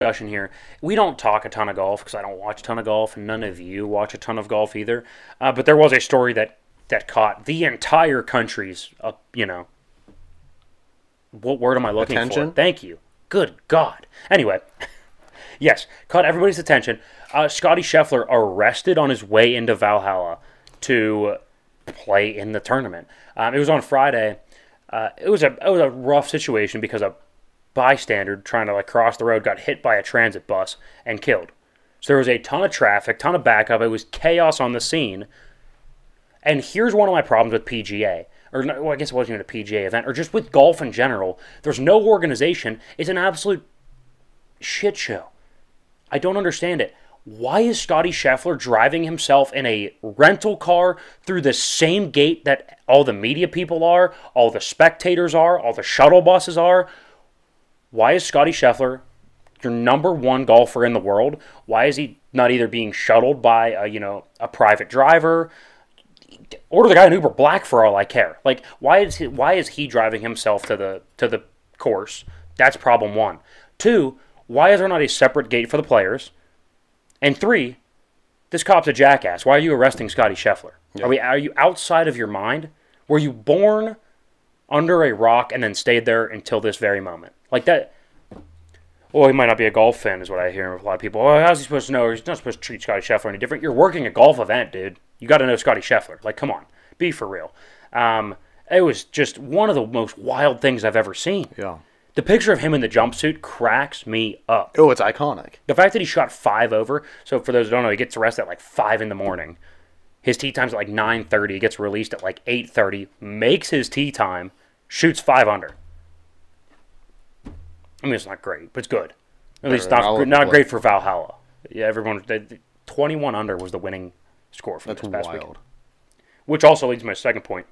discussion here. We don't talk a ton of golf because I don't watch a ton of golf, and none of you watch a ton of golf either. Uh, but there was a story that that caught the entire country's, uh, you know, what word am I looking Attention? for? Thank you. Good God. Anyway, yes, caught everybody's attention. Uh, Scottie Scheffler arrested on his way into Valhalla to play in the tournament. Um, it was on Friday. Uh, it was a it was a rough situation because a bystander trying to like cross the road got hit by a transit bus and killed. So there was a ton of traffic, ton of backup. It was chaos on the scene. And here's one of my problems with PGA, or well, I guess it wasn't even a PGA event, or just with golf in general. There's no organization. It's an absolute shit show. I don't understand it. Why is Scottie Scheffler driving himself in a rental car through the same gate that all the media people are, all the spectators are, all the shuttle buses are? Why is Scottie Scheffler your number one golfer in the world? Why is he not either being shuttled by a, you know a private driver? Order the guy an Uber Black for all I care. Like why is he, why is he driving himself to the to the course? That's problem one. Two, why is there not a separate gate for the players? And three, this cop's a jackass. Why are you arresting Scottie Scheffler? Are we are you outside of your mind? Were you born under a rock and then stayed there until this very moment? Like that well, he might not be a golf fan, is what I hear from a lot of people. Oh, how's he supposed to know? He's not supposed to treat Scottie Scheffler any different. You're working a golf event, dude. You got to know Scottie Scheffler. Like, come on, be for real. Um, it was just one of the most wild things I've ever seen. Yeah. The picture of him in the jumpsuit cracks me up. Oh, it's iconic. The fact that he shot five over. So for those who don't know, he gets arrested at like five in the morning. His tee time's at like nine thirty. He gets released at like eight thirty. Makes his tee time. Shoots five under. I mean, it's not great, but it's good. At least Better not not great for Valhalla. Yeah, everyone. the- the Twenty-one under was the winning score for That's this past weekend. Which also leads to my second point.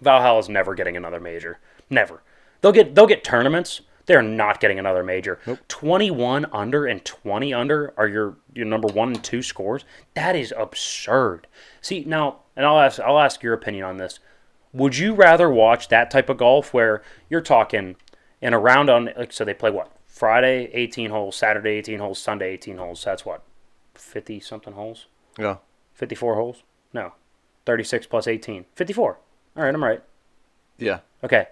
Valhalla's never getting another major. Never. They'll get they'll get tournaments. They're not getting another major. 21 under and 20 under are your your number 1 and 2 scores. That is absurd. See, now, and I'll ask I'll ask your opinion on this. Would you rather watch that type of golf where you're talking in a round on like so they play what? Friday 18 holes, Saturday 18 holes, Sunday 18 holes. That's what? 50 something holes? Yeah. 54 holes? No. 36 plus 18. 54. All right, I'm right. Yeah. Okay.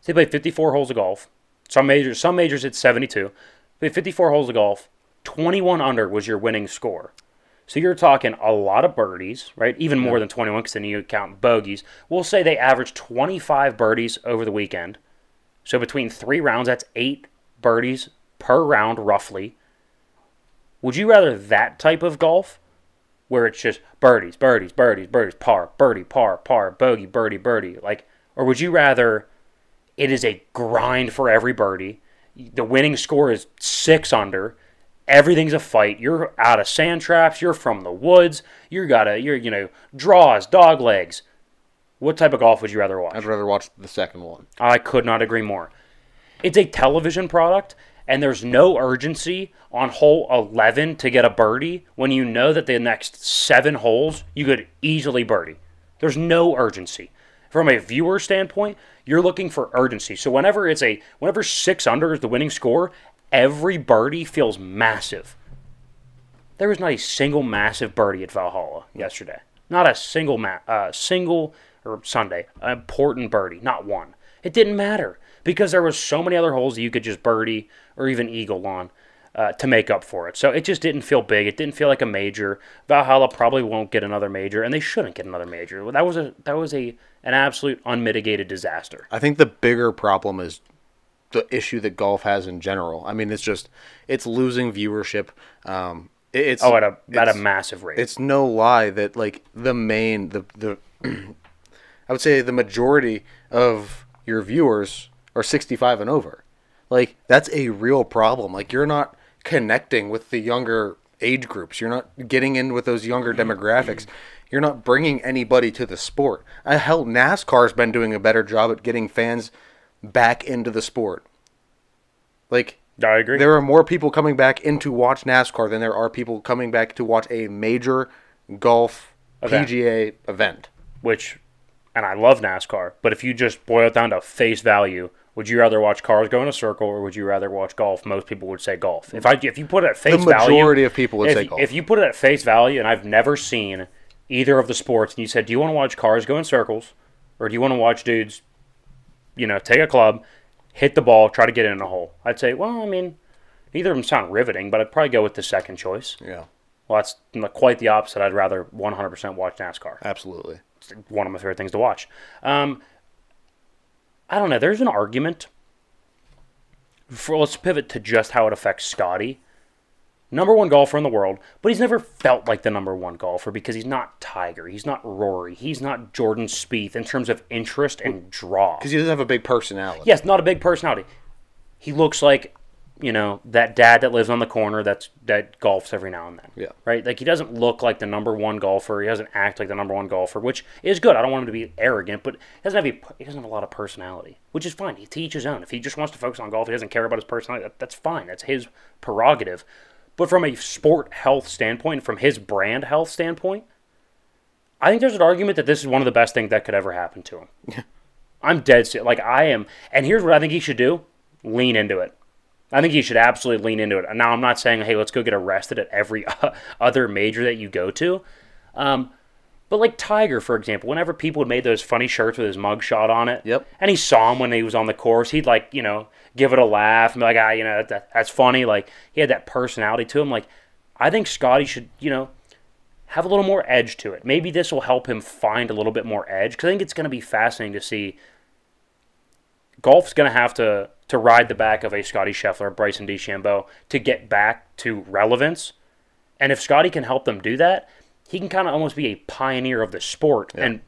So they played 54 holes of golf. Some majors, some majors it's 72. They played 54 holes of golf. 21 under was your winning score. So you're talking a lot of birdies, right? Even more than 21 because then you count bogeys. We'll say they averaged 25 birdies over the weekend. So between three rounds, that's eight birdies per round, roughly. Would you rather that type of golf where it's just birdies, birdies, birdies, birdies, par, birdie, par, par, bogey, birdie, birdie, like, or would you rather it is a grind for every birdie? The winning score is six under. Everything's a fight. You're out of sand traps. You're from the woods. You gotta, you're you know draws, dog legs. What type of golf would you rather watch? I'd rather watch the second one. I could not agree more. It's a television product, and there's no urgency on hole 11 to get a birdie when you know that the next seven holes you could easily birdie. There's no urgency. From a viewer standpoint, you're looking for urgency. So whenever it's a whenever six under is the winning score, every birdie feels massive. There was not a single massive birdie at Valhalla yesterday. Not a single ma- uh, single or Sunday important birdie. Not one. It didn't matter because there was so many other holes that you could just birdie or even eagle on uh, to make up for it. So it just didn't feel big. It didn't feel like a major. Valhalla probably won't get another major, and they shouldn't get another major. That was a that was a an absolute unmitigated disaster. I think the bigger problem is the issue that golf has in general. I mean, it's just it's losing viewership. Um, it's Oh, at a at a massive rate. It's no lie that like the main the the I would say the majority of your viewers are 65 and over. Like that's a real problem. Like you're not connecting with the younger age groups. You're not getting in with those younger demographics. You're not bringing anybody to the sport. Uh, hell, NASCAR's been doing a better job at getting fans back into the sport. Like I agree. there are more people coming back in to watch NASCAR than there are people coming back to watch a major golf Event. PGA event. which, and I love NASCAR, but if you just boil it down to face value, Would you rather watch cars go in a circle, or would you rather watch golf? Most people would say golf. If I if you put it at face value, The value, majority of people would if, say golf. If you put it at face value, and I've never seen either of the sports, and you said, "Do you want to watch cars go in circles, or do you want to watch dudes, you know, take a club, hit the ball, try to get it in a hole?" I'd say, well, I mean, neither of them sound riveting, but I'd probably go with the second choice. Yeah, Well, that's quite the opposite. I'd rather 100% watch NASCAR. absolutely. It's one of my favorite things to watch. Um, I don't know. There's an argument. For let's pivot to just how it affects Scottie. Number one golfer in the world, but he's never felt like the number one golfer because he's not Tiger, he's not Rory, he's not Jordan Spieth in terms of interest and draw. Because he doesn't have a big personality. Yes, not a big personality. He looks like, you know, that dad that lives on the corner that's that golfs every now and then. Yeah. Right? Like he doesn't look like the number one golfer. He doesn't act like the number one golfer, which is good. I don't want him to be arrogant, but he doesn't have a, he doesn't have a lot of personality, which is fine. He teach his own. If he just wants to focus on golf, he doesn't care about his personality. That, that's fine. That's his prerogative. But from a sport health standpoint, from his brand health standpoint, I think there's an argument that this is one of the best things that could ever happen to him. I'm dead set. Like I am, and here's what I think he should do: lean into it. I think he should absolutely lean into it. Now, I'm not saying, hey, let's go get arrested at every other major that you go to. Um, but like Tiger, for example, whenever people had made those funny shirts with his mugshot on it, Yep. and he saw him when he was on the course, he'd like, you know, give it a laugh and be like, ah, you know, that, that's funny. Like he had that personality to him. Like I think Scottie should, you know, have a little more edge to it. Maybe this will help him find a little bit more edge because I think it's going to be fascinating to see. Golf's going to have to to ride the back of a Scottie Scheffler, Bryson DeChambeau to get back to relevance. And if Scottie can help them do that, he can kind of almost be a pioneer of the sport and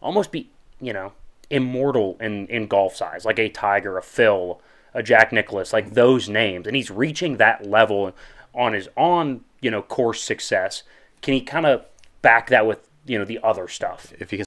almost be, you know, immortal in, in golf size, like a Tiger, a Phil, a Jack Nicklaus, like those names. And he's reaching that level on his on, you know, course success. Can he kind of back that with, you know, the other stuff? If he can